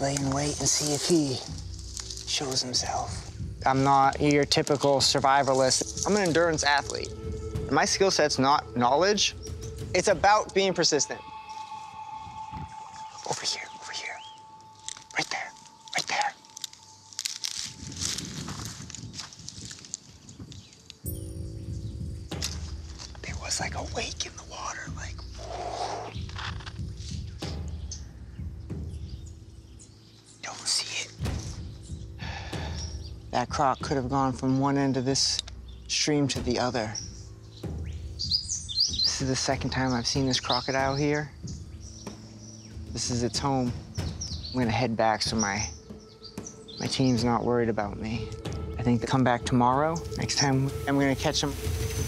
lay in wait and see if he shows himself. I'm not your typical survivalist. I'm an endurance athlete. My skill set's not knowledge. It's about being persistent. Over here, over here. Right there, right there. There was like a wake in the water, like. That croc could have gone from one end of this stream to the other. This is the second time I've seen this crocodile here. This is its home. I'm gonna head back so my my team's not worried about me. I think they come back tomorrow. Next time I'm gonna catch them.